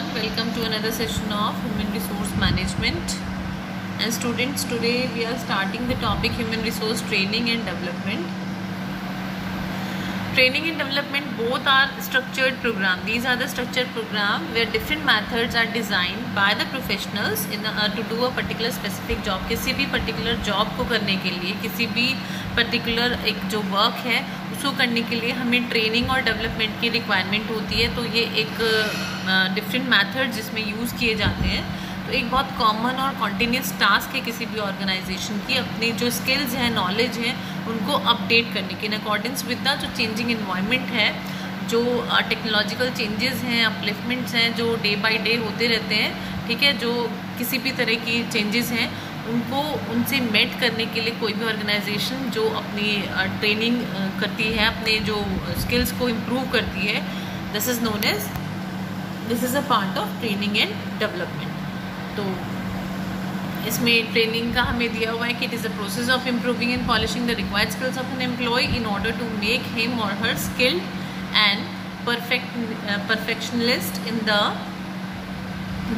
everyone. Welcome to another session of human resource management. And students today we are starting the topic human resource training and development training and development both are structured program these are the structured program where different methods are designed by the professionals in the, uh, to do a particular specific job किसी भी particular job को करने के लिए किसी भी particular एक जो work है उसको करने के लिए हमें ट्रेनिंग और डेवलपमेंट की रिक्वायरमेंट होती है तो ये एक डिफरेंट uh, मैथड जिसमें यूज़ किए जाते हैं एक बहुत कॉमन और कॉन्टीन्यूस टास्क है किसी भी ऑर्गेनाइजेशन की, अपनी जो स्किल्स हैं नॉलेज हैं, उनको अपडेट करने की। इन अकॉर्डेंस विद द जो चेंजिंग इन्वायरमेंट है, जो टेक्नोलॉजिकल चेंजेस हैं अपलिफ्टमेंट्स हैं, जो डे बाय डे होते रहते हैं, ठीक है, जो किसी भी तरह की चेंजेस हैं, उनको, उनसे मेट करने के लिए कोई भी ऑर्गेनाइजेशन जो अपनी ट्रेनिंग करती है, अपने जो स्किल्स को इम्प्रूव करती है this is known as this is a part of training and development तो इसमें ट्रेनिंग का हमें दिया हुआ है कि it is a process of improving and polishing the required skills of an employee in order to make him or her skilled and perfect perfectionist in the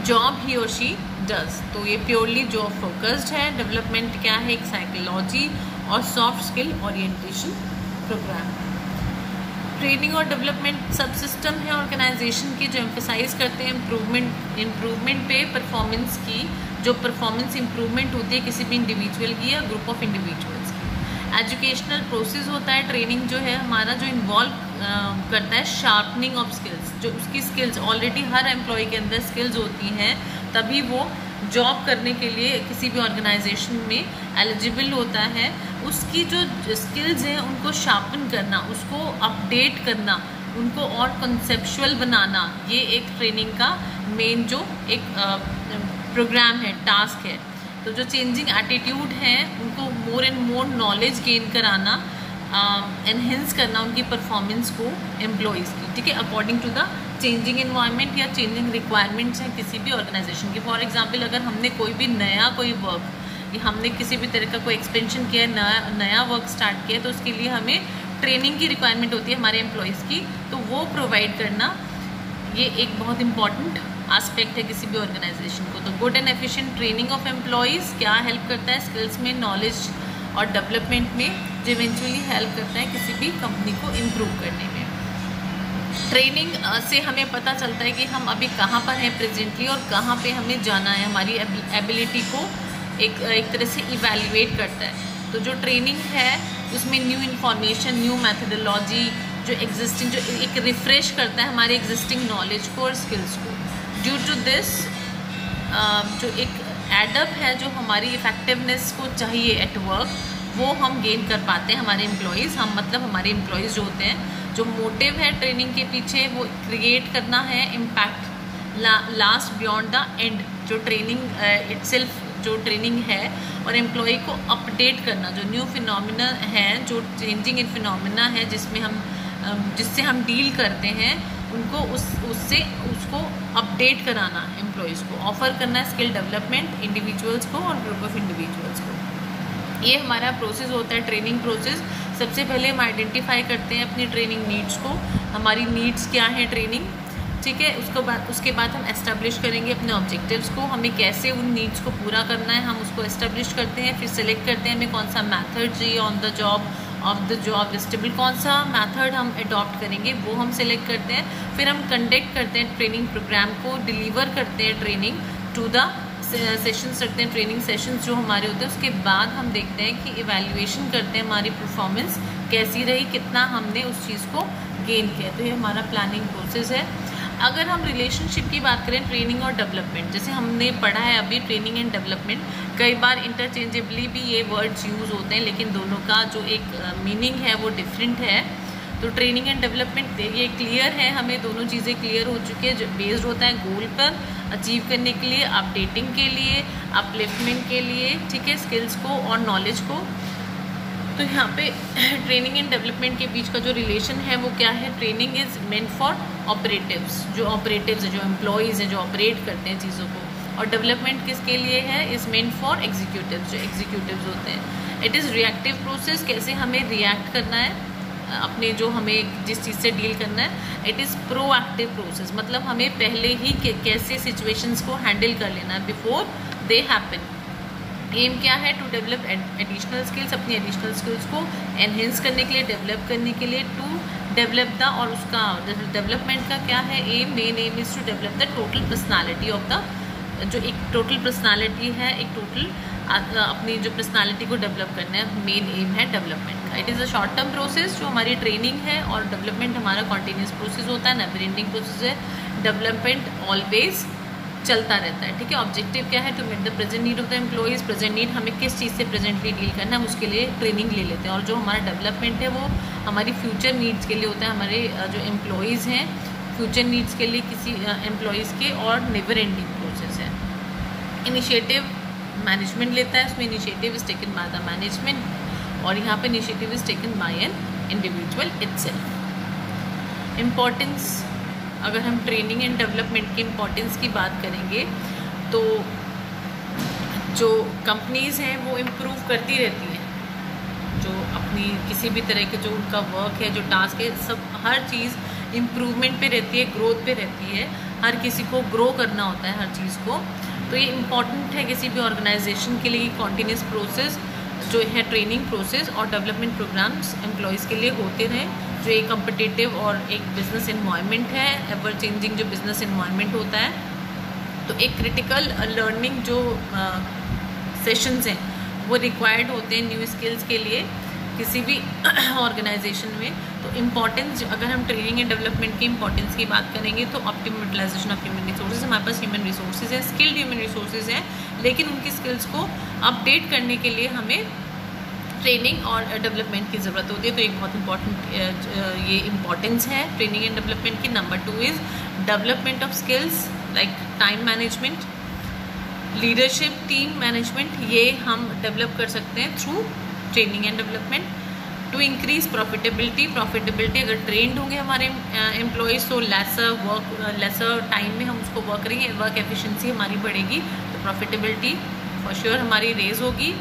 job he or she does तो ये purely job focused है. Development क्या है? एक psychology और soft skill orientation programme training और development सब system है ऑर्गेनाइजेशन की जो एम्फोसाइज करते हैं इम्प्रूवमेंट इम्प्रूवमेंट पे परफॉर्मेंस की, जो परफॉर्मेंस इम्प्रूवमेंट होती है किसी भी इंडिविजुअल की या ग्रुप ऑफ़ इंडिविजुअल्स की। एजुकेशनल प्रोसेस होता है ट्रेनिंग जो है, हमारा जो इन्वॉल्व करता है शार्पनिंग ऑफ़ स्किल्स जो उसकी स्किल्स ऑलरेडी हर एम्प्लॉय के अंदर स्किल्स होती हैं, तभी वो जॉब करने के लिए किसी भी ऑर्गेनाइजेशन में एलिजिबल होता है। उसकी जो स्किल्स हैं, उनको शार्पन करना, उसको अपडेट करना, उनको और कंसेप्चुअल बनाना, ये एक ट्रेनिंग का मेन जो एक प्रोग्राम है टास्क है। तो जो चेंजिंग एटीट्यूड है, उनको more and more knowledge gain कराना एनहेंस करना उनकी परफॉर्मेंस को एम्प्लॉयज़ की, ठीक है? According to the changing environment या चेंजिंग रिक्वायरमेंट्स हैं किसी भी ऑर्गेनाइजेशन की। फॉर एग्जांपल अगर हमने कोई भी नया कोई वर्क हमने किसी भी तरह का कोई एक्सपेंशन किया है नया नया वर्क स्टार्ट किया तो उसके लिए हमें ट्रेनिंग की रिक्वायरमेंट होती है हमारे एम्प्लॉयज़ की। तो वो प्रोवाइड करना, ये एक बहुत इंपॉर्टेंट आस्पेक्ट है किसी भी ऑर्गेनाइजेशन को। तो good and efficient training of employees क्या हेल्प करता है? स्किल्स में नॉलेज और डेवलपमेंट में जो इवेंचुअली हेल्प करता है किसी भी कंपनी को इम्प्रूव करने में। ट्रेनिंग से हमें पता चलता है कि हम अभी कहाँ पर हैं प्रेजेंटली और कहाँ पे हमें जाना है। हमारी एबिलिटी को एक एक तरह से इवेल्युएट करता है। तो जो ट्रेनिंग है, उसमें न्यू इन्फॉर्मेशन न्यू मैथडोलॉजी जो एग्जिस्टिंग जो एक रिफ्रेश करता है हमारे एग्जिस्टिंग नॉलेज को और स्किल्स को। ड्यू टू दिस जो एक एडअप है, जो हमारी इफ़ेक्टिवनेस को चाहिए एट वर्क वो हम गेन कर पाते हैं हमारे एम्प्लॉयज़ हम मतलब हमारे एम्प्लॉयज़ जो होते हैं, जो मोटिव है ट्रेनिंग के पीछे, वो क्रिएट करना है impact last beyond the end जो ट्रेनिंग इट सेल्फ जो ट्रेनिंग है और एम्प्लॉय को अपडेट करना, जो न्यू फिनोमिना है, जो चेंजिंग इन फिनोमिना है, जिसमें हम जिससे हम डील करते हैं, उनको उस, उससे उसको अपडेट कराना एम्प्लॉयज़ को ऑफ़र करना स्किल डेवलपमेंट इंडिविजुअल्स को और ग्रुप ऑफ़ इंडिविजुअल्स को। ये हमारा प्रोसेस होता है ट्रेनिंग प्रोसेस सबसे पहले हम आइडेंटिफाई करते हैं अपनी ट्रेनिंग नीड्स को, हमारी नीड्स क्या है ट्रेनिंग ठीक है? उसको बाद, उसके बाद हम एस्टेब्लिश करेंगे अपने ऑब्जेक्टिव्स को। हमें कैसे उन नीड्स को पूरा करना है, हम उसको एस्टेब्लिश करते हैं, फिर सेलेक्ट करते हैं हमें कौन सा मैथड चाहिए on the job off the job वेस्टेबल कौन सा मेथड हम अडॉप्ट करेंगे, वो हम सेलेक्ट करते हैं। फिर हम कंडक्ट करते हैं ट्रेनिंग प्रोग्राम को डिलीवर करते हैं ट्रेनिंग टू द सेशंस रखते हैं ट्रेनिंग सेशंस जो हमारे होते हैं। उसके बाद हम देखते हैं कि इवेल्यूएशन करते हैं हमारी परफॉर्मेंस कैसी रही, कितना हमने उस चीज़ को गेन किया। तो ये हमारा प्लानिंग प्रोसेस है। अगर हम रिलेशनशिप की बात करें ट्रेनिंग और डेवलपमेंट जैसे हमने पढ़ा है अभी ट्रेनिंग एंड डेवलपमेंट कई बार इंटरचेंजेबली भी ये वर्ड्स यूज़ होते हैं, लेकिन दोनों का जो एक मीनिंग है वो डिफरेंट है। तो ट्रेनिंग एंड डेवलपमेंट ये क्लियर है, हमें दोनों चीज़ें क्लियर हो चुकी है बेस्ड होता है गोल पर अचीव करने के लिए अपडेटिंग के लिए अपलिफ्टमेंट के लिए, ठीक है स्किल्स को और नॉलेज को। तो यहाँ पे ट्रेनिंग एंड डेवलपमेंट के बीच का जो रिलेशन है, वो क्या है? Training is meant for operatives जो ऑपरेटिव्स हैं, जो एम्प्लॉयज़ हैं, जो ऑपरेट करते हैं चीज़ों को। और डेवलपमेंट किसके लिए है? इज़ मेंट फॉर एग्जीक्यूटिव जो एग्जीक्यूटिव होते हैं। इट इज़ रिएक्टिव प्रोसेस कैसे हमें रिएक्ट करना है, अपने जो हमें जिस चीज़ से डील करना है इट इज़ प्रोएक्टिव प्रोसेस मतलब हमें पहले ही कैसे सिचुएशंस को हैंडल कर लेना है बिफोर दे हैपन एम क्या है? टू डेवलप एडिशनल स्किल्स अपनी एडिशनल स्किल्स को एनहेंस करने के लिए डेवलप करने के लिए टू डेवलप द और उसका डेवलपमेंट का क्या है? Aim main aim is to develop the total personality of the जो एक टोटल पर्सनालिटी है, एक टोटल अपनी जो पर्सनालिटी को डेवलप करना है मेन एम है डेवलपमेंट का। It is a short term process जो हमारी ट्रेनिंग है और डेवलपमेंट हमारा कॉन्टीन्यूस प्रोसेस होता है नेवर एंडिंग प्रोसेस है। डेवलपमेंट ऑलवेज चलता रहता है, ठीक है? ऑब्जेक्टिव क्या है? To meet the present need of the employees present need हमें किस चीज़ से प्रेजेंटली डील करना है, उसके लिए ट्रेनिंग ले लेते हैं। और जो हमारा डेवलपमेंट है, वो हमारी फ्यूचर नीड्स के लिए होता है। हमारे जो एम्प्लॉयज़ हैं फ्यूचर नीड्स के लिए किसी एम्प्लॉयज़ के और नेवर एंडिंग प्रोसेस है। इनिशिएटिव मैनेजमेंट लेता है, उसमें initiative is taken by the management और यहाँ पे initiative is taken by an individual itself importance अगर हम ट्रेनिंग एंड डेवलपमेंट की इम्पॉर्टेंस की बात करेंगे तो जो कंपनीज़ हैं, वो इम्प्रूव करती रहती हैं। जो अपनी किसी भी तरह के जो उनका वर्क है, जो टास्क है, सब, हर चीज़ इम्प्रूवमेंट पे रहती है ग्रोथ पे रहती है। हर किसी को ग्रो करना होता है, हर चीज़ को। तो ये इंपॉर्टेंट है किसी भी ऑर्गेनाइजेशन के लिए कॉन्टीन्यूस प्रोसेस जो है ट्रेनिंग प्रोसेस और डेवलपमेंट प्रोग्राम्स एम्प्लॉयज़ के लिए होते रहें। जो एक कम्पिटिटिव और एक बिज़नेस इन्वायरमेंट है एवर चेंजिंग जो बिज़नेस इन्वायरमेंट होता है तो एक क्रिटिकल लर्निंग जो सेशंस हैं, वो रिक्वायर्ड होते हैं न्यू स्किल्स के लिए किसी भी ऑर्गेनाइजेशन में। तो इम्पॉर्टेंस अगर हम ट्रेनिंग एंड डेवलपमेंट की इंपॉर्टेंस की बात करेंगे तो optimum utilisation of human resources हमारे पास ह्यूमन रिसोर्सेज हैं स्किल्ड ह्यूमन रिसोर्सेज हैं, लेकिन उनकी स्किल्स को अपडेट करने के लिए हमें ट्रेनिंग और डेवलपमेंट की ज़रूरत होती है तो एक बहुत इंपॉर्टेंट ये इम्पॉर्टेंस है ट्रेनिंग एंड डेवलपमेंट की। Number two is development of skills like time management leadership team management ये हम डेवलप कर सकते हैं through training and development to increase profitability profitability अगर ट्रेंड होंगे हमारे एम्प्लॉयज़ तो लेसर वर्क लेसर टाइम में हम उसको वर्क करेंगे वर्क एफिशिएंसी हमारी बढ़ेगी तो प्रॉफिटेबिलिटी फॉर श्योर हमारी रेज होगी।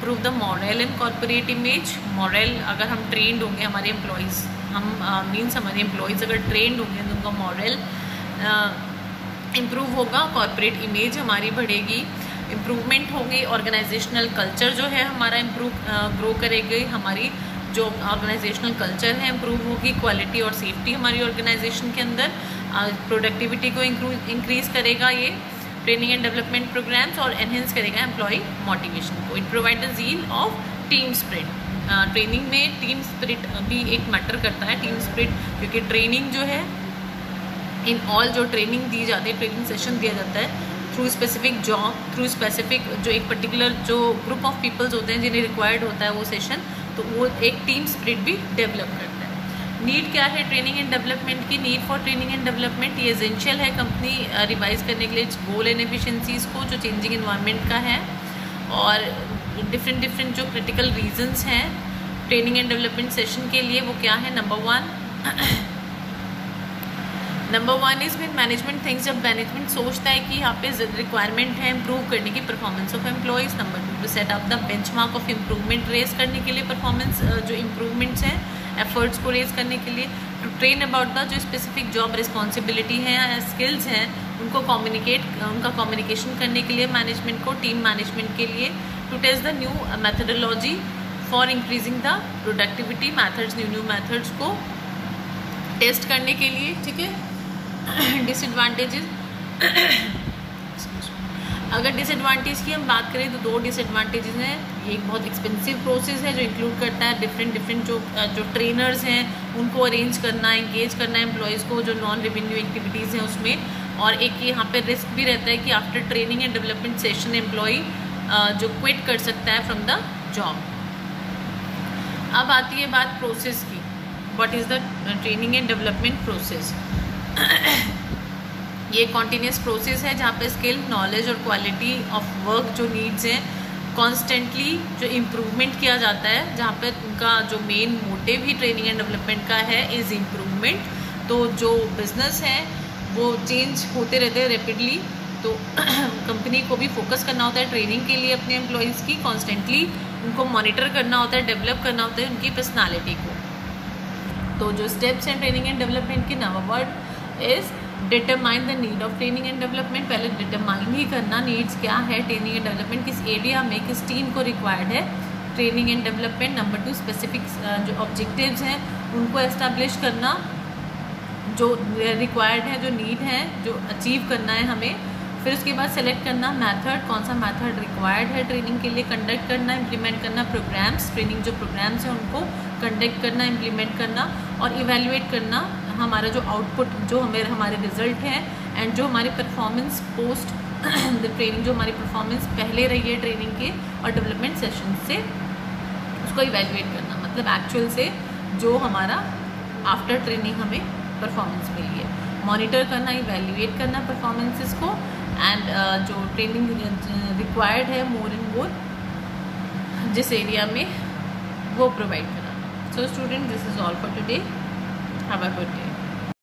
Improve the morale and corporate image morale अगर हम ट्रेंड होंगे हमारे एम्प्लॉयज़ हम मीन्स uh, हमारे एम्प्लॉयज़ अगर ट्रेंड होंगे तो उनका मॉरल इम्प्रूव होगा कॉरपोरेट इमेज हमारी बढ़ेगी इम्प्रूवमेंट होगी ऑर्गेनाइजेशनल कल्चर जो है हमारा इम्प्रूव ग्रो करेगी हमारी जो ऑर्गेनाइजेशनल कल्चर है इम्प्रूव होगी क्वालिटी और सेफ्टी हमारी ऑर्गेनाइजेशन के अंदर प्रोडक्टिविटी को इंक्रीज करेगा ये। ट्रेनिंग एंड डेवलपमेंट प्रोग्राम्स और एनहेंस करेगा एम्प्लॉय मोटिवेशन को। It provide the zeal of team spirit training में टीम स्प्रिट भी एक मैटर करता है टीम स्प्रिट क्योंकि ट्रेनिंग जो है इन ऑल जो ट्रेनिंग दी जाती है ट्रेनिंग सेशन दिया जाता है through specific job through specific जो एक पर्टिकुलर जो ग्रुप ऑफ़ पीपल्स होते हैं, जिन्हें रिक्वायर्ड होता है वो सेशन तो वो एक टीम स्प्रिट भी डेवलप करता है। नीड क्या है? ट्रेनिंग एंड डेवलपमेंट की need for training and development ये एजेंशियल है कंपनी रिवाइज करने के लिए गोल एंड एफिशिएंसीज को, जो चेंजिंग इन्वायरमेंट का है और डिफरेंट डिफरेंट जो क्रिटिकल रीजंस हैं ट्रेनिंग एंड डेवलपमेंट सेशन के लिए वो क्या है? Number one number one is with management things जब मैनेजमेंट सोचता है कि यहाँ पे रिक्वायरमेंट है इंप्रूव करने की performance of employees number two to set up the benchmark of improvement raise करने के लिए परफॉर्मेंस जो इम्प्रूवमेंट्स हैं एफर्ट्स को रेज करने के लिए टू ट्रेन अबाउट द जो स्पेसिफिक जॉब रिस्पॉन्सिबिलिटी है स्किल्स हैं, उनको कम्युनिकेट उनका कम्युनिकेशन करने के लिए मैनेजमेंट को टीम मैनेजमेंट के लिए to test the new methodology for increasing the productivity methods new new methods को टेस्ट करने के लिए, ठीक है? डिसएडवांटेजेस अगर डिसएडवांटेज की हम बात करें तो दो डिसएडवांटेजेस हैं। ये एक बहुत एक्सपेंसिव प्रोसेस है जो इंक्लूड करता है डिफरेंट डिफरेंट जो जो ट्रेनर्स हैं, उनको अरेंज करना इंगेज करना एम्प्लॉयज़ को जो नॉन रेवेन्यू एक्टिविटीज़ हैं उसमें। और एक यहाँ पे रिस्क भी रहता है कि after training and development session employee जो क्विट कर सकता है फ्रॉम द जॉब अब आती है बात प्रोसेस की। What is the training and development process ये कॉन्टीन्यूस प्रोसेस है जहाँ पे स्किल नॉलेज और क्वालिटी ऑफ़ वर्क जो नीड्स हैं कॉन्स्टेंटली जो इम्प्रूवमेंट किया जाता है, जहाँ पे उनका जो मेन मोटिव ही ट्रेनिंग एंड डेवलपमेंट का है इज़ इम्प्रूवमेंट तो जो बिज़नेस है, वो चेंज होते रहते हैं रेपिडली तो कंपनी को भी फोकस करना होता है ट्रेनिंग के लिए अपने एम्प्लॉयज़ की कॉन्स्टेंटली उनको मॉनिटर करना होता है डेवलप करना होता है उनकी पर्सनालिटी को. तो जो स्टेप्स हैं ट्रेनिंग एंड डेवलपमेंट के नवा word is determine the need of training and development पहले डिटरमाइन ही करना नीड्स क्या है ट्रेनिंग एंड डेवलपमेंट किस एरिया में, किस टीम को रिक्वायर्ड है training and development number two specific जो ऑब्जेक्टिव्स हैं, उनको एस्टेब्लिश करना जो रिक्वायर्ड है, जो नीड है, जो अचीव करना है हमें. फिर उसके बाद सेलेक्ट करना मेथड कौन सा मेथड रिक्वायर्ड है ट्रेनिंग के लिए कंडक्ट करना इम्प्लीमेंट करना प्रोग्राम्स ट्रेनिंग जो प्रोग्राम्स हैं उनको कंडक्ट करना इम्प्लीमेंट करना और इवेलुएट करना. हमारा जो आउटपुट जो हमें हमारे रिज़ल्ट हैं एंड जो हमारी परफॉर्मेंस पोस्ट द ट्रेनिंग जो हमारी परफॉर्मेंस पहले रही है ट्रेनिंग के और डेवलपमेंट सेशन से उसको इवेलुएट करना। मतलब एक्चुअल से जो हमारा आफ्टर ट्रेनिंग हमें परफॉर्मेंस मिली है। मॉनिटर करना इवेल्यूएट करना परफॉर्मेंसेस को एंड uh, जो ट्रेनिंग रिक्वायर्ड है मोर एंड मोर जिस एरिया में वो प्रोवाइड करना। So student this is all for today have a good day